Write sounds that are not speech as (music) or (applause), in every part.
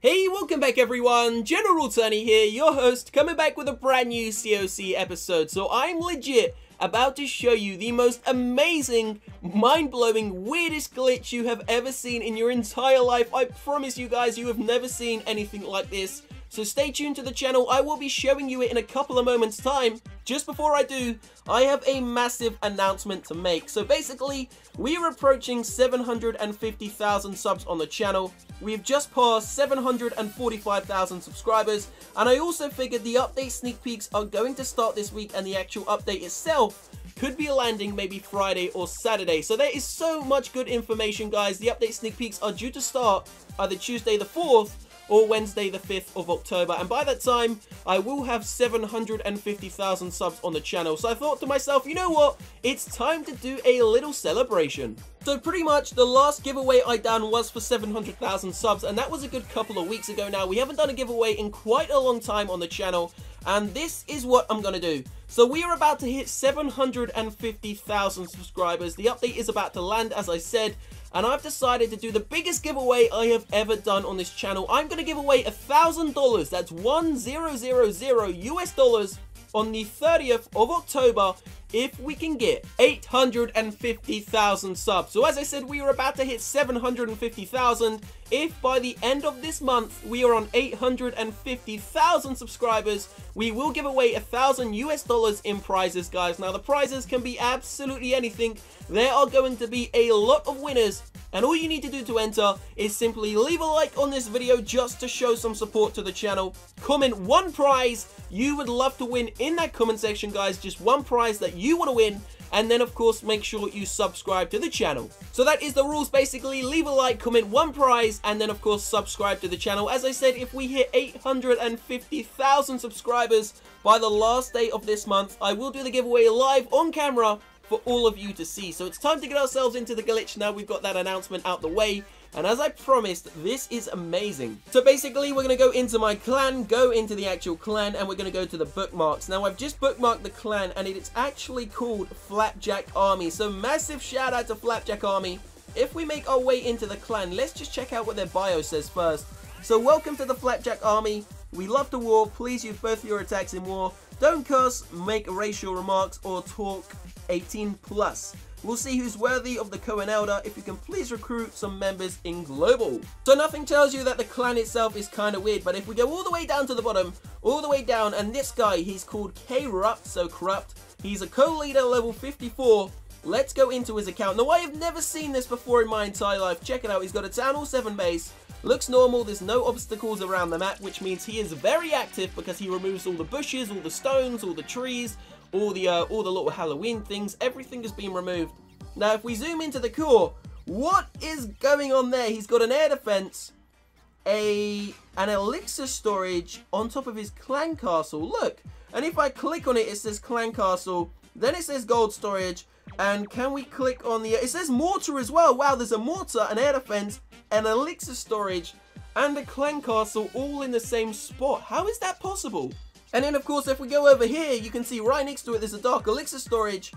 Hey, welcome back everyone, General Tony here, your host, coming back with a brand new COC episode. So I'm legit about to show you the most amazing, mind-blowing, weirdest glitch you have ever seen in your entire life. I promise you guys, you have never seen anything like this. So stay tuned to the channel, I will be showing you it in a couple of moments time. Just before I do, I have a massive announcement to make. So basically, we are approaching 750,000 subs on the channel. We've just passed 745,000 subscribers, and I also figured the update sneak peeks are going to start this week and the actual update itself could be landing maybe Friday or Saturday. So there is so much good information, guys. The update sneak peeks are due to start either Tuesday the 4th or Wednesday the 5th of October. And by that time, I will have 750,000 subs on the channel. So I thought to myself, you know what? It's time to do a little celebration. So pretty much the last giveaway I done was for 700,000 subs and that was a good couple of weeks ago now. We haven't done a giveaway in quite a long time on the channel and this is what I'm going to do. So we are about to hit 750,000 subscribers. The update is about to land as I said and I've decided to do the biggest giveaway I have ever done on this channel. I'm going to give away a $1,000, that's 1000 US dollars on the 30th of October if we can get 850,000 subs. So as I said, we are about to hit 750,000. If by the end of this month we are on 850,000 subscribers, we will give away a thousand US dollars in prizes, guys. Now the prizes can be absolutely anything. There are going to be a lot of winners and all you need to do to enter is simply leave a like on this video just to show some support to the channel. Comment one prize you would love to win in that comment section, guys. Just one prize that you want to win and then of course make sure you subscribe to the channel. So that is the rules basically, leave a like, comment one prize, and then of course subscribe to the channel. As I said, if we hit 850,000 subscribers by the last day of this month, I will do the giveaway live on camera for all of you to see. So it's time to get ourselves into the glitch now we've got that announcement out the way. And as I promised, this is amazing. So basically, we're going to go into my clan, go into the actual clan, and we're going to go to the bookmarks. Now, I've just bookmarked the clan, and it's actually called Flapjack Army. So massive shout out to Flapjack Army. If we make our way into the clan, let's just check out what their bio says first. So welcome to the Flapjack Army. We love the war. Please use both your attacks in war. Don't curse, make racial remarks, or talk 18 plus. We'll see who's worthy of the Cohen Elder if you can please recruit some members in Global. So nothing tells you that the clan itself is kind of weird, but if we go all the way down to the bottom, all the way down, and this guy, he's called K-Rupt, so Corrupt. He's a co-leader level 54. Let's go into his account. Now, I have never seen this before in my entire life. Check it out. He's got a Town Hall 7 base. Looks normal, there's no obstacles around the map, which means he is very active because he removes all the bushes, all the stones, all the trees, all the uh, all the little Halloween things, everything has been removed. Now, if we zoom into the core, what is going on there? He's got an air defense, a an elixir storage on top of his clan castle. Look, and if I click on it, it says clan castle. Then it says gold storage. And can we click on the... It says mortar as well. Wow, there's a mortar, an air defense, an elixir storage, and a clan castle all in the same spot. How is that possible? And then, of course, if we go over here, you can see right next to it, there's a dark elixir storage,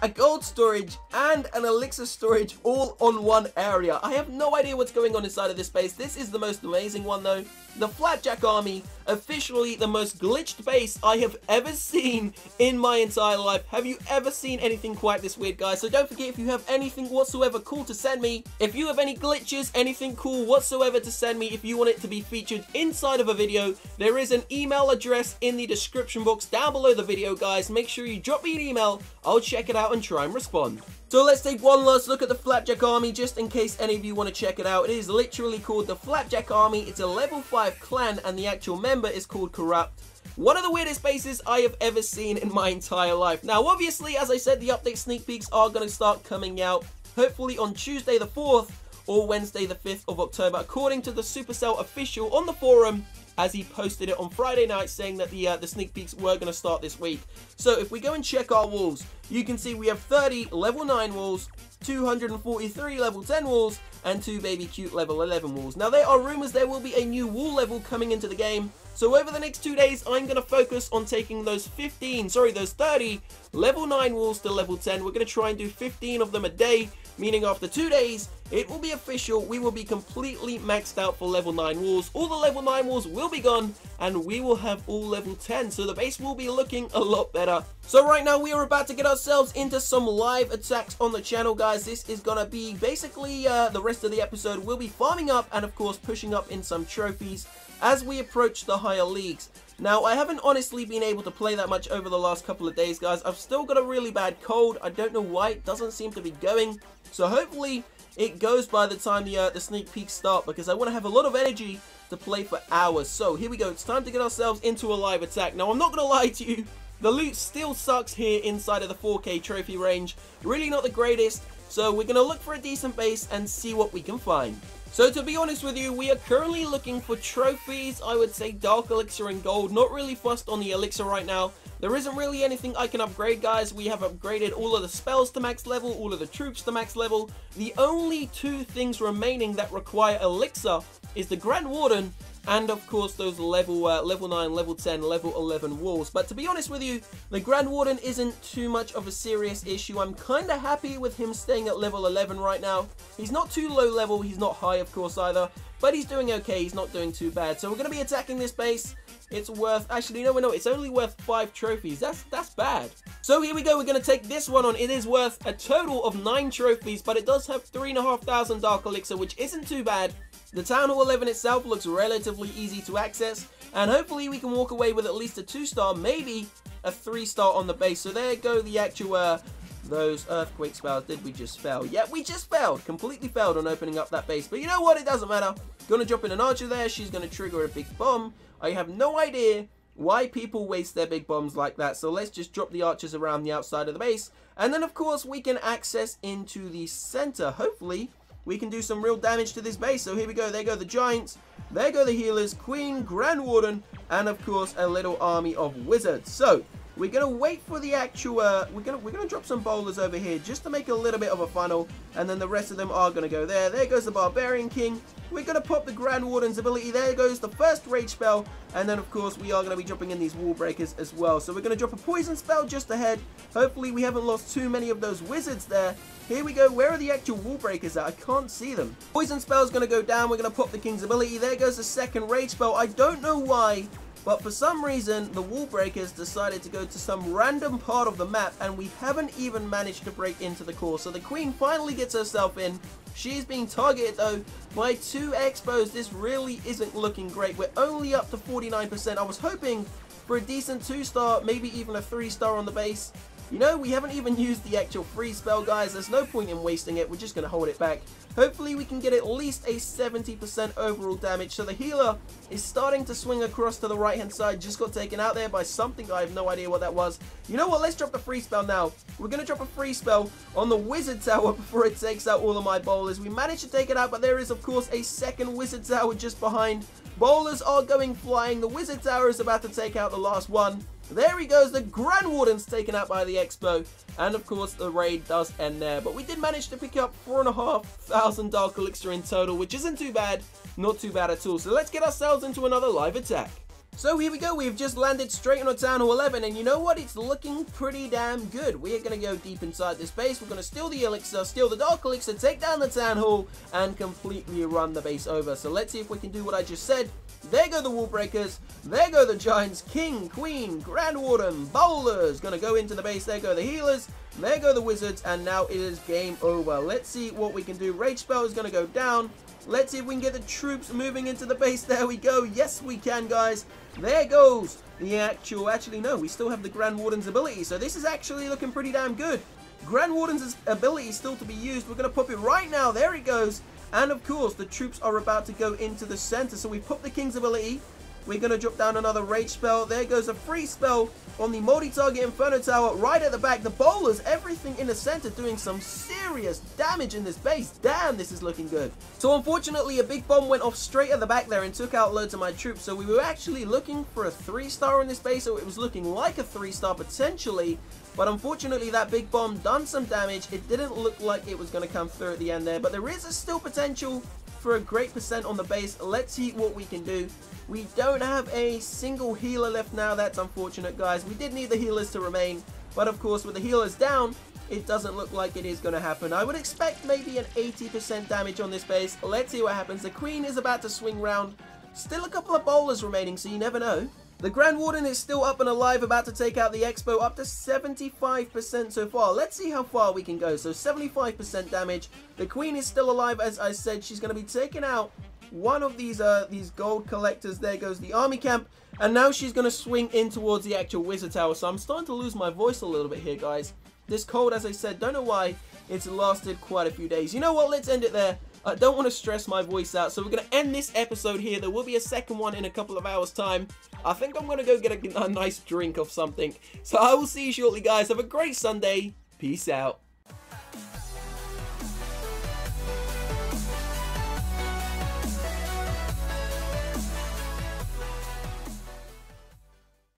a gold storage, and an elixir storage all on one area. I have no idea what's going on inside of this base. This is the most amazing one, though. The Flapjack Army, officially the most glitched base I have ever seen in my entire life. Have you ever seen anything quite this weird, guys? So don't forget, if you have anything whatsoever cool to send me, if you have any glitches, anything cool whatsoever to send me, if you want it to be featured inside of a video, there is an email address in the description box down below the video, guys. Make sure you drop me an email. I'll check it out and try and respond. So let's take one last look at the Flapjack Army just in case any of you want to check it out. It is literally called the Flapjack Army. It's a level 5 clan and the actual member is called Corrupt. One of the weirdest bases I have ever seen in my entire life. Now obviously as I said the update sneak peeks are going to start coming out hopefully on Tuesday the 4th or Wednesday the 5th of October according to the Supercell official on the forum as he posted it on Friday night saying that the uh, the sneak peeks were going to start this week. So if we go and check our walls, you can see we have 30 level 9 walls, 243 level 10 walls, and 2 baby cute level 11 walls. Now there are rumours there will be a new wall level coming into the game, so over the next two days, I'm going to focus on taking those 15, sorry, those 30 level 9 walls to level 10. We're going to try and do 15 of them a day. Meaning after two days, it will be official, we will be completely maxed out for level 9 walls. All the level 9 walls will be gone, and we will have all level 10, so the base will be looking a lot better. So right now, we are about to get ourselves into some live attacks on the channel, guys. This is gonna be basically uh, the rest of the episode. We'll be farming up, and of course, pushing up in some trophies as we approach the higher leagues. Now, I haven't honestly been able to play that much over the last couple of days, guys. I've still got a really bad cold. I don't know why it doesn't seem to be going. So hopefully it goes by the time the, uh, the sneak peeks start because I want to have a lot of energy to play for hours. So here we go. It's time to get ourselves into a live attack. Now, I'm not going to lie to you. The loot still sucks here inside of the 4K trophy range. Really not the greatest. So we're going to look for a decent base and see what we can find. So to be honest with you, we are currently looking for trophies, I would say Dark Elixir and Gold, not really fussed on the Elixir right now. There isn't really anything I can upgrade guys, we have upgraded all of the spells to max level, all of the troops to max level. The only two things remaining that require Elixir is the Grand Warden and of course those level uh, level 9, level 10, level 11 walls. But to be honest with you, the Grand Warden isn't too much of a serious issue. I'm kind of happy with him staying at level 11 right now. He's not too low level, he's not high of course either, but he's doing okay, he's not doing too bad. So we're going to be attacking this base. It's worth, actually, no, no, it's only worth five trophies. That's that's bad. So here we go. We're going to take this one on. It is worth a total of nine trophies, but it does have 3,500 Dark Elixir, which isn't too bad. The Town Hall 11 itself looks relatively easy to access, and hopefully we can walk away with at least a 2-star, maybe a 3-star on the base. So there go the actual, uh, those earthquake spells. Did we just fail? Yeah, we just failed. Completely failed on opening up that base. But you know what? It doesn't matter. Gonna drop in an archer there. She's gonna trigger a big bomb. I have no idea why people waste their big bombs like that. So let's just drop the archers around the outside of the base. And then, of course, we can access into the center. Hopefully, we can do some real damage to this base. So here we go. There go the Giants. There go the Healers, Queen, Grand Warden, and of course a little army of Wizards. So we're gonna wait for the actual. Uh, we're gonna we're gonna drop some bowlers over here just to make a little bit of a funnel, and then the rest of them are gonna go there. There goes the Barbarian King. We're gonna pop the Grand Warden's ability. There goes the first rage spell, and then of course we are gonna be dropping in these wall breakers as well. So we're gonna drop a poison spell just ahead. Hopefully we haven't lost too many of those wizards there. Here we go. Where are the actual wall breakers at? I can't see them. Poison spell is gonna go down. We're gonna pop the King's ability. There goes the second rage spell. I don't know why but for some reason, the wall breakers decided to go to some random part of the map and we haven't even managed to break into the core. So the queen finally gets herself in. She's being targeted though by two X-Bows. This really isn't looking great. We're only up to 49%. I was hoping for a decent 2-star, maybe even a 3-star on the base. You know, we haven't even used the actual freeze spell, guys. There's no point in wasting it. We're just going to hold it back. Hopefully, we can get at least a 70% overall damage. So the healer is starting to swing across to the right-hand side. Just got taken out there by something. I have no idea what that was. You know what? Let's drop the freeze spell now. We're going to drop a freeze spell on the wizard tower (laughs) before it takes out all of my bowlers. We managed to take it out, but there is, of course, a second wizard tower just behind. Bowlers are going flying. The wizard tower is about to take out the last one. There he goes, the Grand Warden's taken out by the X-Bow. And of course, the raid does end there. But we did manage to pick up 4,500 Dark Elixir in total, which isn't too bad. Not too bad at all. So let's get ourselves into another live attack. So here we go, we've just landed straight on a Town Hall 11, and you know what? It's looking pretty damn good. We are going to go deep inside this base, we're going to steal the Elixir, steal the Dark Elixir, take down the Town Hall, and completely run the base over. So let's see if we can do what I just said. There go the Wall Breakers, there go the Giants, King, Queen, Grand Warden, Bowlers, going to go into the base, there go the Healers, there go the Wizards, and now it is game over. Let's see what we can do. Rage Spell is going to go down. Let's see if we can get the troops moving into the base. There we go. Yes, we can, guys. There goes the actual... Actually, no, we still have the Grand Warden's ability. So this is actually looking pretty damn good. Grand Warden's ability is still to be used. We're going to pop it right now. There it goes. And of course, the troops are about to go into the center. So we pop the King's ability. We're going to drop down another Rage spell. There goes a freeze spell on the multi-target Inferno Tower right at the back. The bowlers, everything in the center doing some serious damage in this base. Damn, this is looking good. So unfortunately, a big bomb went off straight at the back there and took out loads of my troops. So we were actually looking for a three-star in this base. So it was looking like a three-star potentially. But unfortunately, that big bomb done some damage. It didn't look like it was going to come through at the end there. But there is a still potential for a great percent on the base. Let's see what we can do. We don't have a single healer left now. That's unfortunate, guys. We did need the healers to remain. But of course, with the healers down, it doesn't look like it is going to happen. I would expect maybe an 80% damage on this base. Let's see what happens. The Queen is about to swing round. Still a couple of bowlers remaining, so you never know. The Grand Warden is still up and alive, about to take out the X-Bow, up to 75% so far. Let's see how far we can go. So 75% damage. The Queen is still alive, as I said. She's going to be taking out one of these uh, these gold collectors. There goes the army camp. And now she's going to swing in towards the actual wizard tower. So I'm starting to lose my voice a little bit here, guys. This cold, as I said, don't know why it's lasted quite a few days. You know what? Let's end it there. I don't want to stress my voice out, so we're going to end this episode here. There will be a second one in a couple of hours' time. I think I'm going to go get a, a nice drink of something. So I will see you shortly, guys. Have a great Sunday. Peace out.